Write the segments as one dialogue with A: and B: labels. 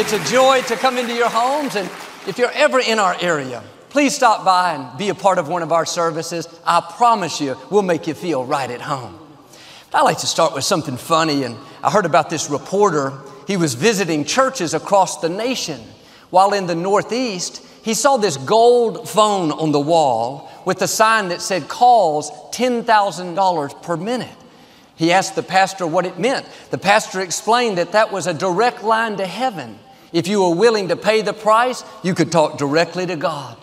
A: It's a joy to come into your homes. And if you're ever in our area, please stop by and be a part of one of our services. I promise you, we'll make you feel right at home. I like to start with something funny. And I heard about this reporter. He was visiting churches across the nation. While in the Northeast, he saw this gold phone on the wall with a sign that said calls $10,000 per minute. He asked the pastor what it meant. The pastor explained that that was a direct line to heaven. If you were willing to pay the price, you could talk directly to God.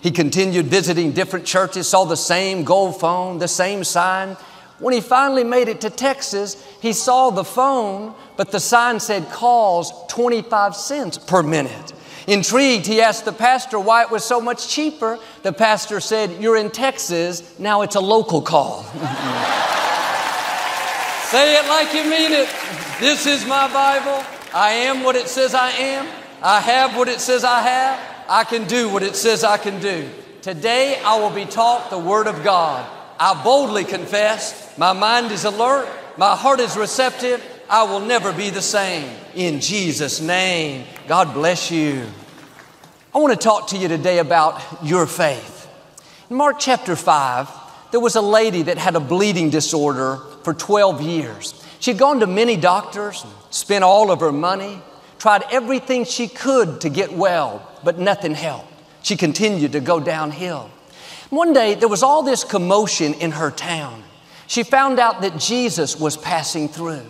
A: He continued visiting different churches, saw the same gold phone, the same sign. When he finally made it to Texas, he saw the phone, but the sign said calls 25 cents per minute. Intrigued, he asked the pastor why it was so much cheaper. The pastor said, You're in Texas, now it's a local call. Say it like you mean it. This is my Bible. I am what it says I am. I have what it says I have. I can do what it says I can do. Today I will be taught the Word of God. I boldly confess, my mind is alert, my heart is receptive, I will never be the same. In Jesus' name, God bless you. I want to talk to you today about your faith. In Mark chapter 5, there was a lady that had a bleeding disorder for 12 years. She'd gone to many doctors, spent all of her money, tried everything she could to get well, but nothing helped. She continued to go downhill. One day, there was all this commotion in her town. She found out that Jesus was passing through.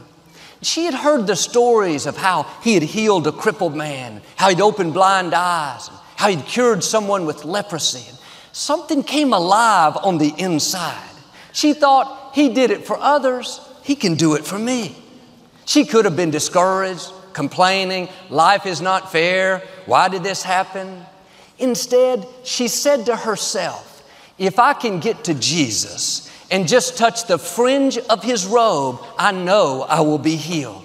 A: She had heard the stories of how he had healed a crippled man, how he'd opened blind eyes, how he'd cured someone with leprosy. Something came alive on the inside. She thought, he did it for others, He can do it for me. She could have been discouraged, complaining, life is not fair, why did this happen? Instead, she said to herself, if I can get to Jesus and just touch the fringe of His robe, I know I will be healed.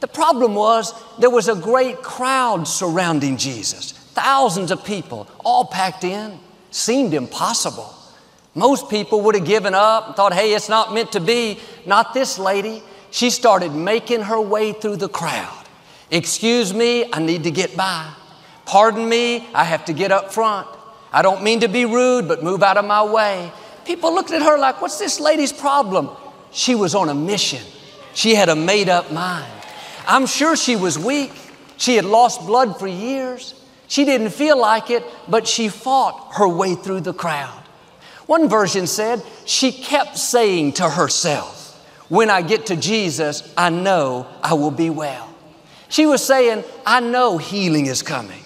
A: The problem was there was a great crowd surrounding Jesus, thousands of people, all packed in. Seemed impossible. Most people would have given up and thought, hey, it's not meant to be. Not this lady. She started making her way through the crowd. Excuse me, I need to get by. Pardon me, I have to get up front. I don't mean to be rude, but move out of my way. People looked at her like, what's this lady's problem? She was on a mission. She had a made up mind. I'm sure she was weak. She had lost blood for years. She didn't feel like it, but she fought her way through the crowd. One version said she kept saying to herself, When I get to Jesus, I know I will be well. She was saying, I know healing is coming.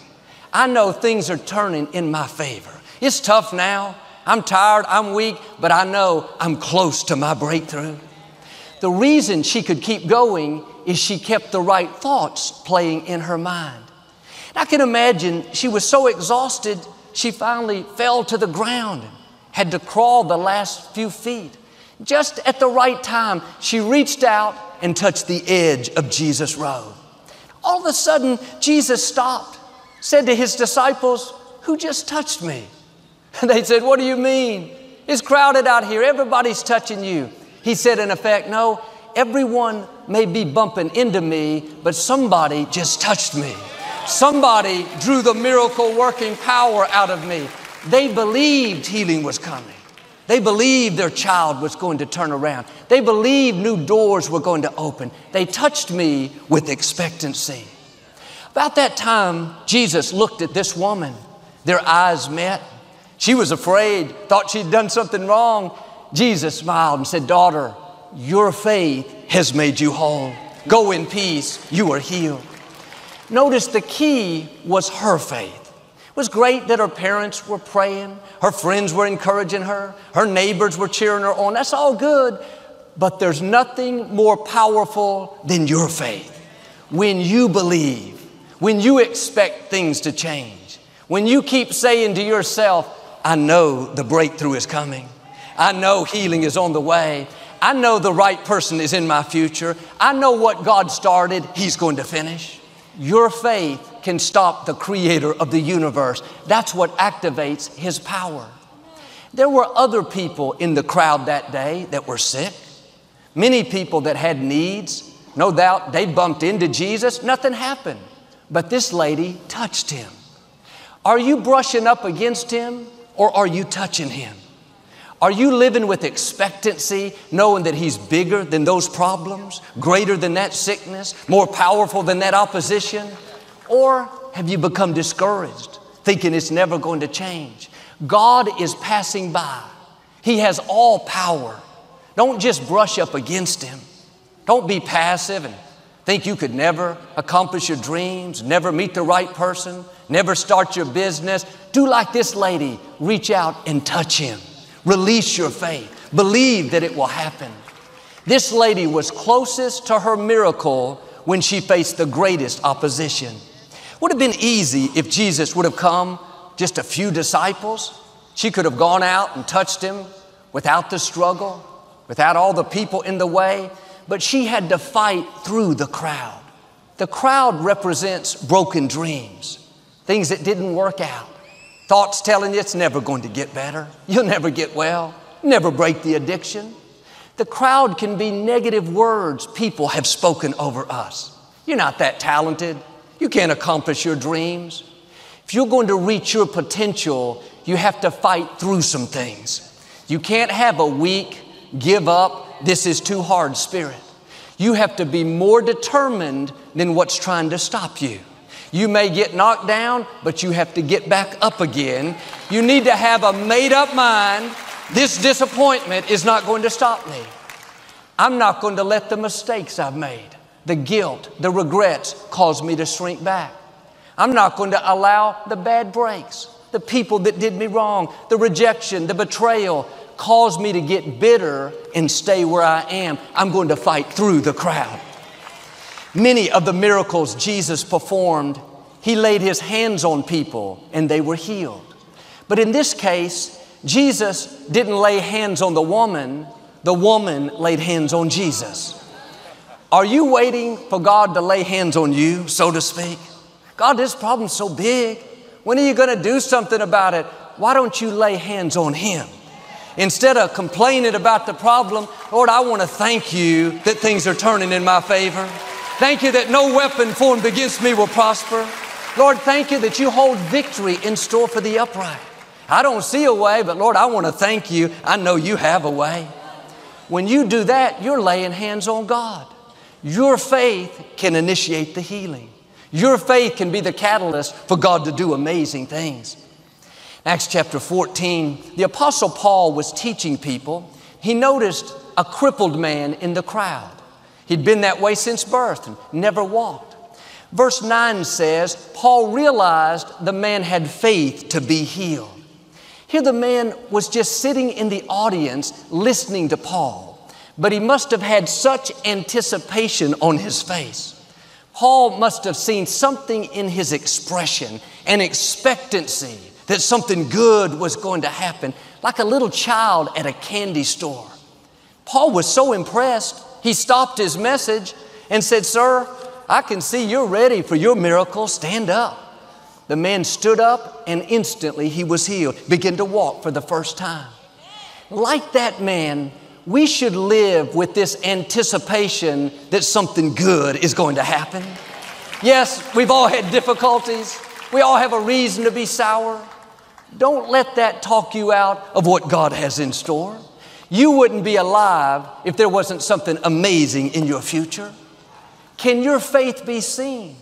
A: I know things are turning in my favor. It's tough now. I'm tired, I'm weak, but I know I'm close to my breakthrough. The reason she could keep going is she kept the right thoughts playing in her mind. I can imagine she was so exhausted, she finally fell to the ground had to crawl the last few feet. Just at the right time, she reached out and touched the edge of Jesus' robe. All of a sudden, Jesus stopped, said to his disciples, Who just touched me? And they said, What do you mean? It's crowded out here. Everybody's touching you. He said, in effect, No, everyone may be bumping into me, but somebody just touched me. Somebody drew the miracle working power out of me. They believed healing was coming. They believed their child was going to turn around. They believed new doors were going to open. They touched me with expectancy. About that time, Jesus looked at this woman. Their eyes met. She was afraid, thought she'd done something wrong. Jesus smiled and said, Daughter, your faith has made you whole. Go in peace, you are healed. Notice the key was her faith. It was great that her parents were praying, her friends were encouraging her, her neighbors were cheering her on. That's all good, but there's nothing more powerful than your faith. When you believe, when you expect things to change, when you keep saying to yourself, I know the breakthrough is coming. I know healing is on the way. I know the right person is in my future. I know what God started, He's going to finish. Your faith can stop the creator of the universe. That's what activates his power. There were other people in the crowd that day that were sick, many people that had needs. No doubt they bumped into Jesus, nothing happened. but this lady touched him. Are you brushing up against him or are you touching him? Are you living with expectancy, knowing that He's bigger than those problems, greater than that sickness, more powerful than that opposition? Or have you become discouraged, thinking it's never going to change? God is passing by. He has all power. Don't just brush up against Him. Don't be passive and think you could never accomplish your dreams, never meet the right person, never start your business. Do like this lady reach out and touch Him. Release your faith. Believe that it will happen. This lady was closest to her miracle when she faced the greatest opposition. Would have been easy if Jesus would have come just a few disciples. She could have gone out and touched him without the struggle, without all the people in the way, but she had to fight through the crowd. The crowd represents broken dreams, things that didn't work out. Thoughts telling you it's never going to get better. You'll never get well. Never break the addiction. The crowd can be negative words people have spoken over us. You're not that talented. You can't accomplish your dreams. If you're going to reach your potential, you have to fight through some things. You can't have a weak, give up, this is too hard spirit. You have to be more determined than what's trying to stop you. You may get knocked down, but you have to get back up again. You need to have a made up mind. This disappointment is not going to stop me. I'm not going to let the mistakes I've made, the guilt, the regrets cause me to shrink back. I'm not going to allow the bad breaks, the people that did me wrong, the rejection, the betrayal cause me to get bitter and stay where I am. I'm going to fight through the crowd. Many of the miracles Jesus performed, He laid His hands on people and they were healed. But in this case, Jesus didn't lay hands on the woman, the woman laid hands on Jesus. Are you waiting for God to lay hands on you, so to speak? God, this problem's so big. When are you going to do something about it? Why don't you lay hands on Him? Instead of complaining about the problem, Lord, I want to thank you that things are turning in my favor. Thank you that no weapon formed against me will prosper. Lord, thank you that you hold victory in store for the upright. I don't see a way, but Lord, I want to thank you. I know you have a way. When you do that, you're laying hands on God. Your faith can initiate the healing. Your faith can be the catalyst for God to do amazing things. Acts chapter 14, the Apostle Paul was teaching people. He noticed a crippled man in the crowd. He'd been that way since birth and never walked. Verse 9 says, Paul realized the man had faith to be healed. Here, the man was just sitting in the audience listening to Paul, but he must have had such anticipation on his face. Paul must have seen something in his expression, an expectancy that something good was going to happen, like a little child at a candy store. Paul was so impressed, he stopped his message and said, Sir, I can see you're ready for your miracle. Stand up. The man stood up and instantly he was healed, began to walk for the first time. Like that man, we should live with this anticipation that something good is going to happen. Yes, we've all had difficulties. We all have a reason to be sour. Don't let that talk you out of what God has in store. You wouldn't be alive if there wasn't something amazing in your future. Can your faith be seen?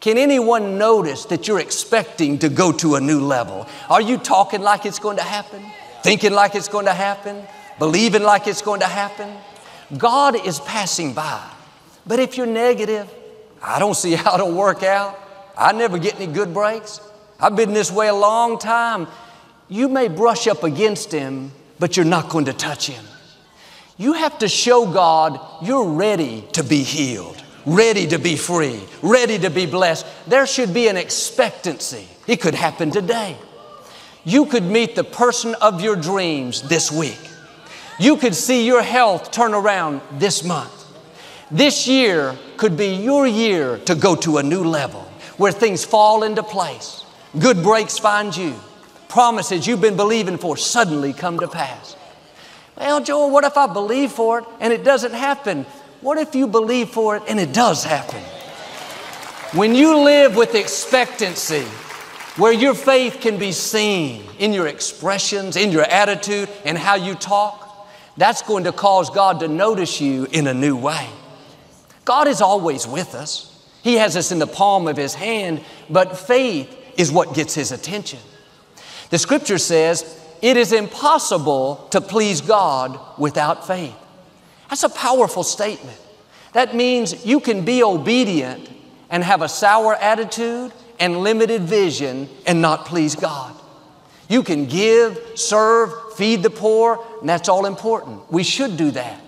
A: Can anyone notice that you're expecting to go to a new level? Are you talking like it's going to happen? Thinking like it's going to happen? Believing like it's going to happen? God is passing by. But if you're negative, I don't see how it'll work out. I never get any good breaks. I've been this way a long time. You may brush up against Him, but you're not going to touch him. You have to show God you're ready to be healed, ready to be free, ready to be blessed. There should be an expectancy. It could happen today. You could meet the person of your dreams this week. You could see your health turn around this month. This year could be your year to go to a new level where things fall into place. Good breaks find you promises you've been believing for suddenly come to pass. Well, Joel, what if I believe for it and it doesn't happen? What if you believe for it and it does happen? When you live with expectancy, where your faith can be seen in your expressions, in your attitude, and how you talk, that's going to cause God to notice you in a new way. God is always with us. He has us in the palm of His hand, but faith is what gets His attention. The scripture says, it is impossible to please God without faith. That's a powerful statement. That means you can be obedient and have a sour attitude and limited vision and not please God. You can give, serve, feed the poor, and that's all important. We should do that.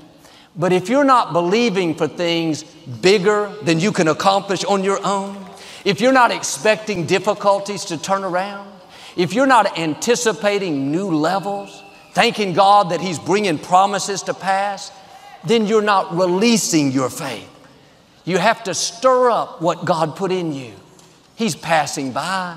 A: But if you're not believing for things bigger than you can accomplish on your own, if you're not expecting difficulties to turn around, if you're not anticipating new levels, thanking God that He's bringing promises to pass, then you're not releasing your faith. You have to stir up what God put in you. He's passing by.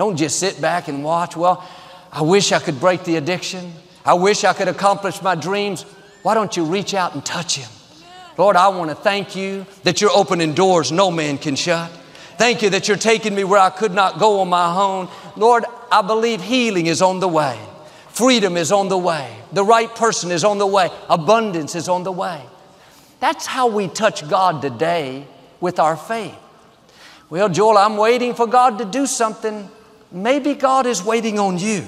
A: Don't just sit back and watch. Well, I wish I could break the addiction. I wish I could accomplish my dreams. Why don't you reach out and touch Him? Lord, I want to thank you that you're opening doors no man can shut. Thank you that you're taking me where I could not go on my own. Lord, I believe healing is on the way. Freedom is on the way. The right person is on the way. Abundance is on the way. That's how we touch God today with our faith. Well, Joel, I'm waiting for God to do something. Maybe God is waiting on you.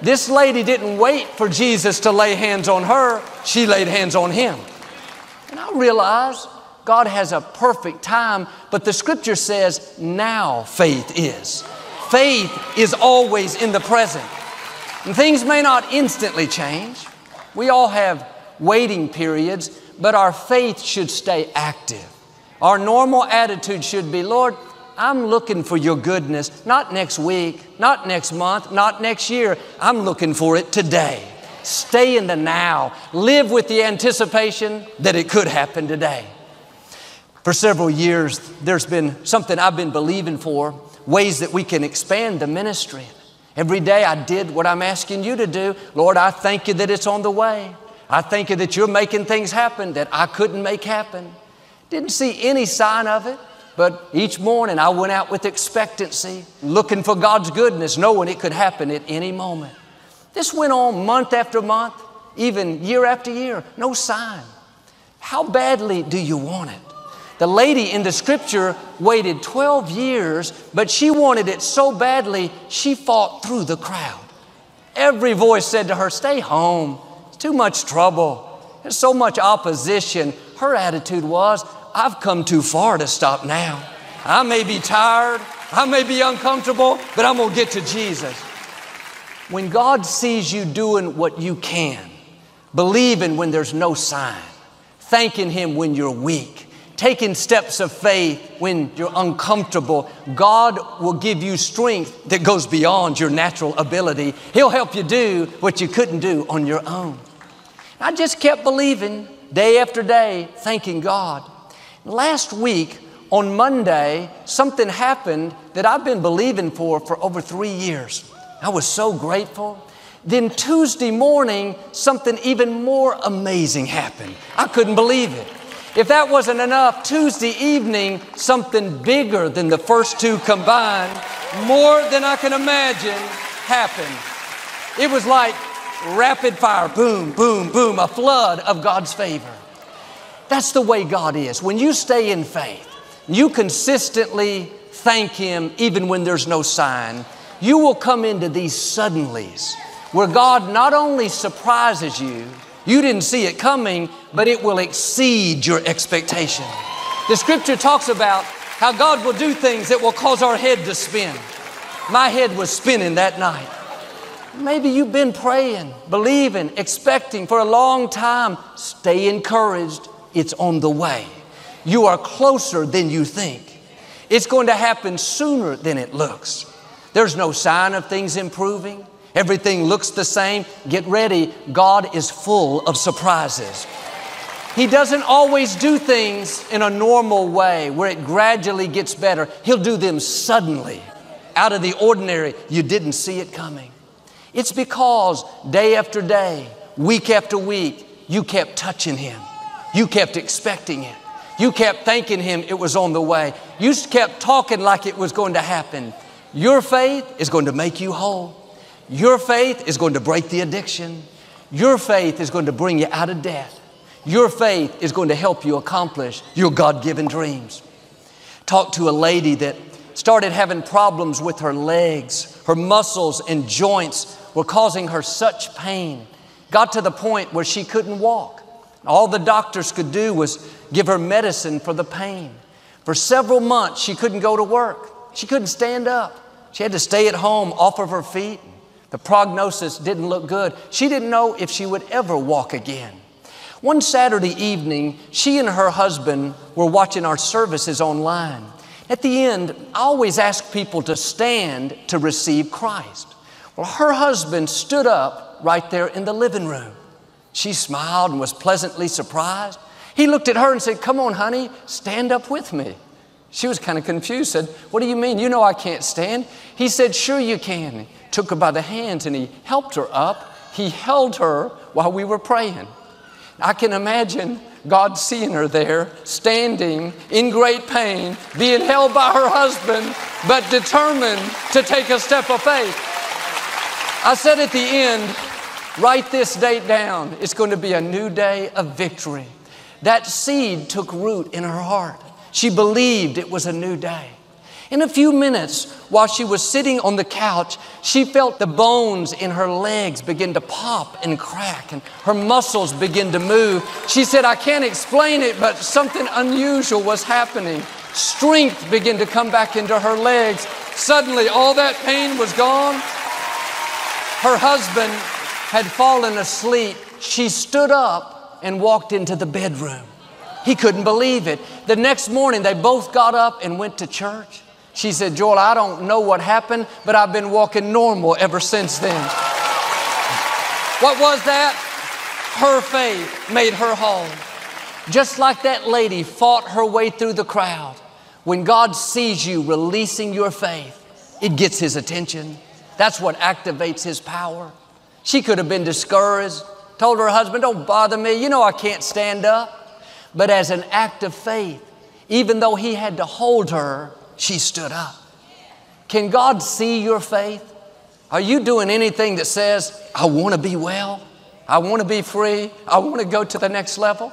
A: This lady didn't wait for Jesus to lay hands on her, she laid hands on him. And I realize God has a perfect time, but the scripture says now faith is. Faith is always in the present. And things may not instantly change. We all have waiting periods, but our faith should stay active. Our normal attitude should be, Lord, I'm looking for your goodness, not next week, not next month, not next year. I'm looking for it today. Stay in the now. Live with the anticipation that it could happen today. For several years, there's been something I've been believing for ways that we can expand the ministry. Every day I did what I'm asking you to do. Lord, I thank you that it's on the way. I thank you that you're making things happen that I couldn't make happen. Didn't see any sign of it, but each morning I went out with expectancy, looking for God's goodness, knowing it could happen at any moment. This went on month after month, even year after year, no sign. How badly do you want it? The lady in the scripture waited 12 years, but she wanted it so badly, she fought through the crowd. Every voice said to her, Stay home. It's too much trouble. There's so much opposition. Her attitude was, I've come too far to stop now. I may be tired, I may be uncomfortable, but I'm gonna get to Jesus. When God sees you doing what you can, believing when there's no sign, thanking Him when you're weak, taking steps of faith when you're uncomfortable, God will give you strength that goes beyond your natural ability. He'll help you do what you couldn't do on your own. I just kept believing day after day, thanking God. Last week, on Monday, something happened that I've been believing for for over three years. I was so grateful. Then Tuesday morning, something even more amazing happened. I couldn't believe it. If that wasn't enough, Tuesday evening, something bigger than the first two combined, more than I can imagine, happened. It was like rapid fire boom, boom, boom, a flood of God's favor. That's the way God is. When you stay in faith, you consistently thank Him even when there's no sign, you will come into these suddenlies where God not only surprises you, you didn't see it coming, but it will exceed your expectation. The scripture talks about how God will do things that will cause our head to spin. My head was spinning that night. Maybe you've been praying, believing, expecting for a long time. Stay encouraged. It's on the way. You are closer than you think. It's going to happen sooner than it looks. There's no sign of things improving. Everything looks the same. Get ready. God is full of surprises. He doesn't always do things in a normal way where it gradually gets better. He'll do them suddenly, out of the ordinary. You didn't see it coming. It's because day after day, week after week, you kept touching Him. You kept expecting it. You kept thanking Him it was on the way. You kept talking like it was going to happen. Your faith is going to make you whole. Your faith is going to break the addiction. Your faith is going to bring you out of debt. Your faith is going to help you accomplish your God given dreams. Talked to a lady that started having problems with her legs. Her muscles and joints were causing her such pain. Got to the point where she couldn't walk. All the doctors could do was give her medicine for the pain. For several months, she couldn't go to work. She couldn't stand up. She had to stay at home off of her feet. The prognosis didn't look good. She didn't know if she would ever walk again. One Saturday evening, she and her husband were watching our services online. At the end, I always ask people to stand to receive Christ. Well, her husband stood up right there in the living room. She smiled and was pleasantly surprised. He looked at her and said, Come on, honey, stand up with me. She was kind of confused, said, What do you mean? You know I can't stand. He said, Sure you can. Took her by the hands and he helped her up. He held her while we were praying. I can imagine God seeing her there, standing in great pain, being held by her husband, but determined to take a step of faith. I said at the end, write this date down. It's going to be a new day of victory. That seed took root in her heart. She believed it was a new day. In a few minutes, while she was sitting on the couch, she felt the bones in her legs begin to pop and crack, and her muscles begin to move. She said, I can't explain it, but something unusual was happening. Strength began to come back into her legs. Suddenly, all that pain was gone. Her husband had fallen asleep. She stood up and walked into the bedroom. He couldn't believe it. The next morning, they both got up and went to church. She said, Joel, I don't know what happened, but I've been walking normal ever since then. what was that? Her faith made her whole. Just like that lady fought her way through the crowd. When God sees you releasing your faith, it gets his attention. That's what activates his power. She could have been discouraged, told her husband, Don't bother me, you know I can't stand up. But as an act of faith, even though he had to hold her, she stood up. Can God see your faith? Are you doing anything that says, I want to be well? I want to be free. I want to go to the next level?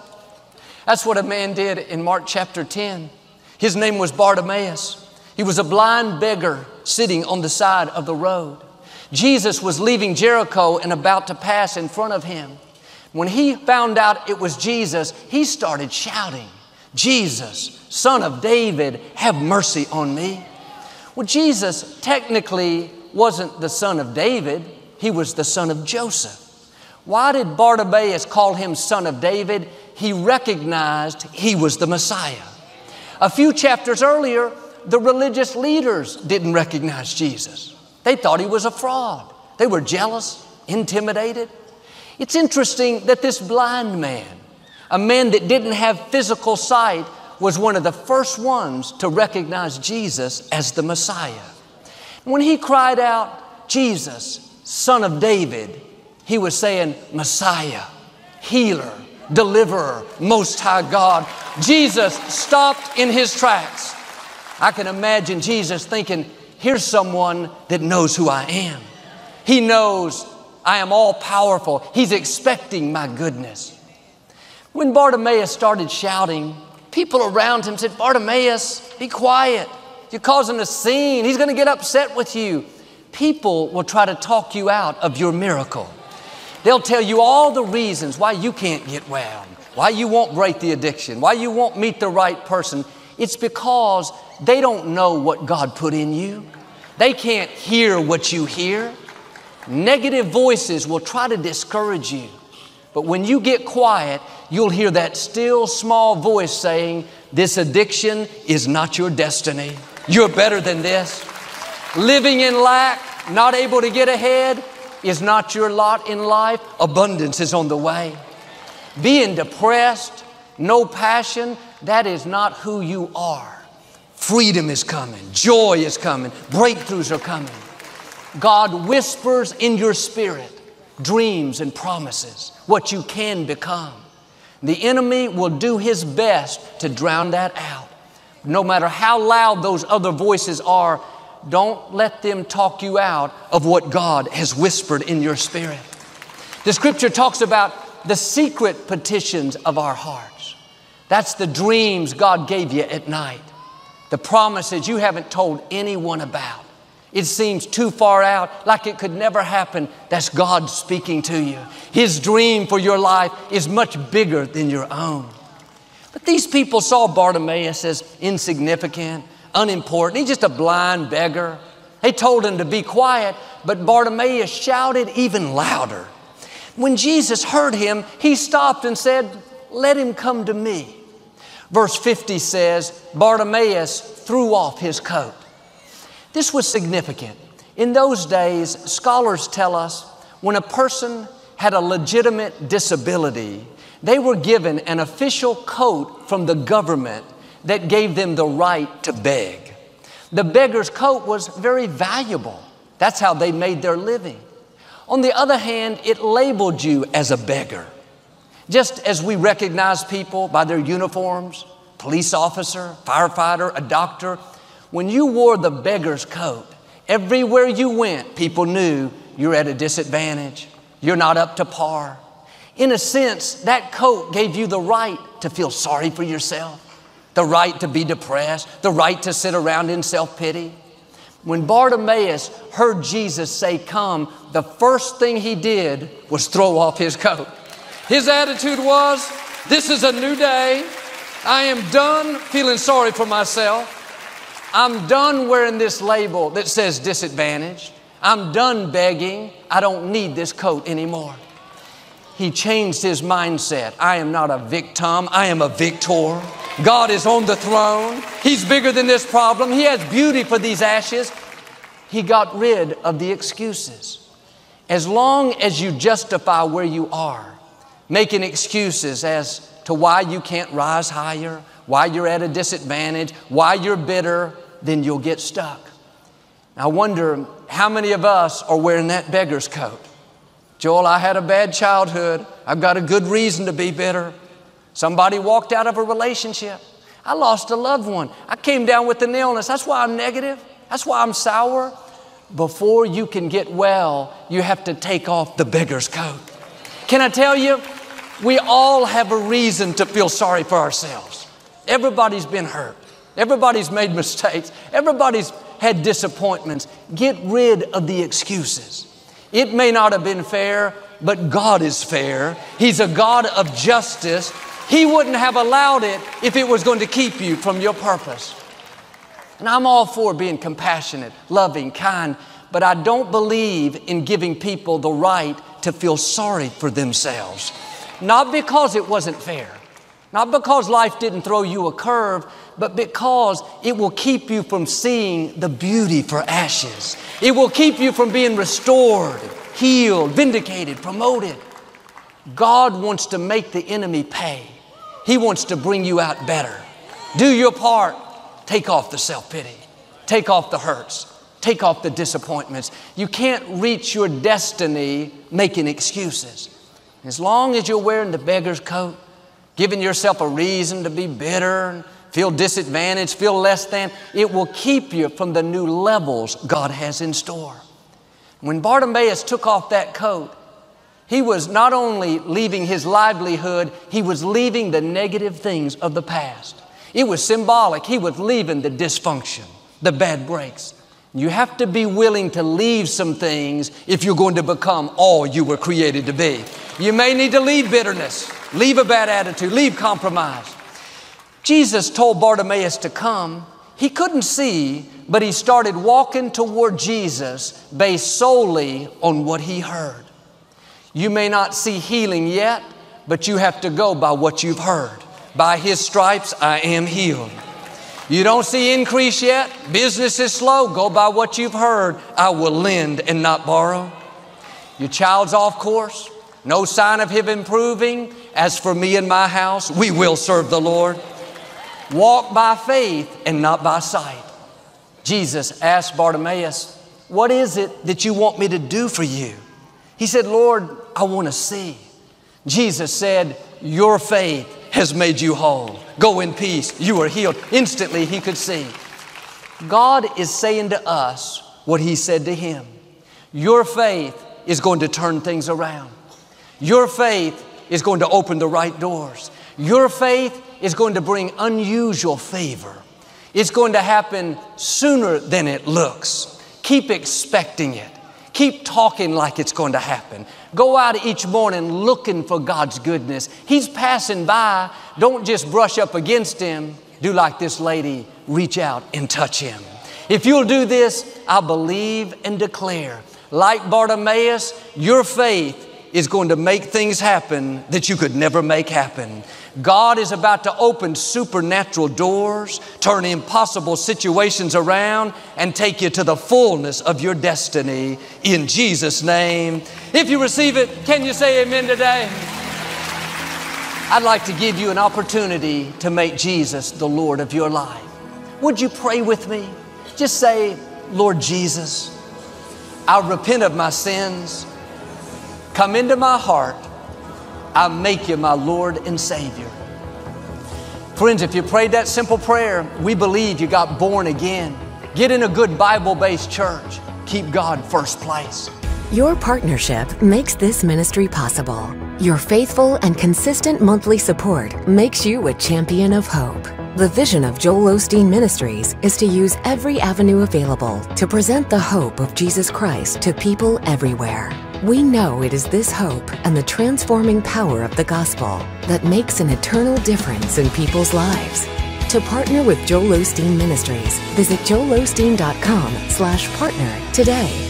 A: That's what a man did in Mark chapter 10. His name was Bartimaeus. He was a blind beggar sitting on the side of the road. Jesus was leaving Jericho and about to pass in front of him. When he found out it was Jesus, he started shouting, Jesus, Son of David, have mercy on me. Well, Jesus technically wasn't the son of David, he was the son of Joseph. Why did Bartimaeus call him son of David? He recognized he was the Messiah. A few chapters earlier, the religious leaders didn't recognize Jesus. They thought he was a fraud. They were jealous, intimidated. It's interesting that this blind man, a man that didn't have physical sight, was one of the first ones to recognize Jesus as the Messiah. When he cried out, Jesus, Son of David, he was saying, Messiah, healer, deliverer, Most High God. Jesus stopped in his tracks. I can imagine Jesus thinking, here's someone that knows who I am. He knows I am all powerful. He's expecting my goodness. When Bartimaeus started shouting, people around him said, Bartimaeus, be quiet. You're causing a scene. He's going to get upset with you. People will try to talk you out of your miracle. They'll tell you all the reasons why you can't get well, why you won't break the addiction, why you won't meet the right person. It's because they don't know what God put in you. They can't hear what you hear. Negative voices will try to discourage you. But when you get quiet, you'll hear that still small voice saying, This addiction is not your destiny. You're better than this. Living in lack, not able to get ahead, is not your lot in life. Abundance is on the way. Being depressed, no passion, that is not who you are. Freedom is coming, joy is coming, breakthroughs are coming. God whispers in your spirit dreams and promises, what you can become. The enemy will do his best to drown that out. No matter how loud those other voices are, don't let them talk you out of what God has whispered in your spirit. The scripture talks about the secret petitions of our hearts. That's the dreams God gave you at night, the promises you haven't told anyone about. It seems too far out, like it could never happen. That's God speaking to you. His dream for your life is much bigger than your own. But these people saw Bartimaeus as insignificant, unimportant. He's just a blind beggar. They told him to be quiet, but Bartimaeus shouted even louder. When Jesus heard him, he stopped and said, Let him come to me. Verse 50 says, Bartimaeus threw off his coat. This was significant. In those days, scholars tell us when a person had a legitimate disability, they were given an official coat from the government that gave them the right to beg. The beggar's coat was very valuable. That's how they made their living. On the other hand, it labeled you as a beggar. Just as we recognize people by their uniforms, police officer, firefighter, a doctor, when you wore the beggar's coat, everywhere you went, people knew you're at a disadvantage, you're not up to par. In a sense, that coat gave you the right to feel sorry for yourself, the right to be depressed, the right to sit around in self pity. When Bartimaeus heard Jesus say, Come, the first thing he did was throw off his coat. His attitude was, This is a new day. I am done feeling sorry for myself. I'm done wearing this label that says disadvantaged. I'm done begging. I don't need this coat anymore. He changed his mindset. I am not a victim, I am a victor. God is on the throne. He's bigger than this problem. He has beauty for these ashes. He got rid of the excuses. As long as you justify where you are, making excuses as to why you can't rise higher, why you're at a disadvantage, why you're bitter, then you'll get stuck. I wonder how many of us are wearing that beggar's coat. Joel, I had a bad childhood. I've got a good reason to be bitter. Somebody walked out of a relationship. I lost a loved one. I came down with an illness. That's why I'm negative. That's why I'm sour. Before you can get well, you have to take off the beggar's coat. Can I tell you, we all have a reason to feel sorry for ourselves. Everybody's been hurt. Everybody's made mistakes. Everybody's had disappointments. Get rid of the excuses. It may not have been fair, but God is fair. He's a God of justice. He wouldn't have allowed it if it was going to keep you from your purpose. And I'm all for being compassionate, loving, kind, but I don't believe in giving people the right to feel sorry for themselves. Not because it wasn't fair, not because life didn't throw you a curve, but because it will keep you from seeing the beauty for ashes. It will keep you from being restored, healed, vindicated, promoted. God wants to make the enemy pay. He wants to bring you out better. Do your part. Take off the self pity. Take off the hurts. Take off the disappointments. You can't reach your destiny making excuses. As long as you're wearing the beggar's coat, giving yourself a reason to be bitter and feel disadvantaged, feel less than, it will keep you from the new levels God has in store. When Bartimaeus took off that coat, he was not only leaving his livelihood, he was leaving the negative things of the past. It was symbolic. He was leaving the dysfunction, the bad breaks. You have to be willing to leave some things if you're going to become all you were created to be. You may need to leave bitterness, leave a bad attitude, leave compromise. Jesus told Bartimaeus to come. He couldn't see, but he started walking toward Jesus based solely on what he heard. You may not see healing yet, but you have to go by what you've heard. By his stripes, I am healed. You don't see increase yet? Business is slow. Go by what you've heard. I will lend and not borrow. Your child's off course. No sign of him improving. As for me and my house, we will serve the Lord. Walk by faith and not by sight. Jesus asked Bartimaeus, What is it that you want me to do for you? He said, Lord, I want to see. Jesus said, Your faith has made you whole. Go in peace. You are healed. Instantly, he could see. God is saying to us what he said to him. Your faith is going to turn things around. Your faith is going to open the right doors. Your faith is going to bring unusual favor. It's going to happen sooner than it looks. Keep expecting it. Keep talking like it's going to happen. Go out each morning looking for God's goodness. He's passing by. Don't just brush up against Him. Do like this lady, reach out and touch Him. If you'll do this, I believe and declare, like Bartimaeus, your faith is going to make things happen that you could never make happen. God is about to open supernatural doors, turn impossible situations around, and take you to the fullness of your destiny in Jesus' name. If you receive it, can you say amen today? I'd like to give you an opportunity to make Jesus the Lord of your life. Would you pray with me? Just say, Lord Jesus, I repent of my sins. Come into my heart. I make you my Lord and Savior. Friends, if you prayed that simple prayer, we believe you got born again. Get in a good Bible based church. Keep God first place.
B: Your partnership makes this ministry possible. Your faithful and consistent monthly support makes you a champion of hope. The vision of Joel Osteen Ministries is to use every avenue available to present the hope of Jesus Christ to people everywhere. We know it is this hope and the transforming power of the gospel that makes an eternal difference in people's lives. To partner with Joel Osteen Ministries, visit joelosteen.com slash partner today.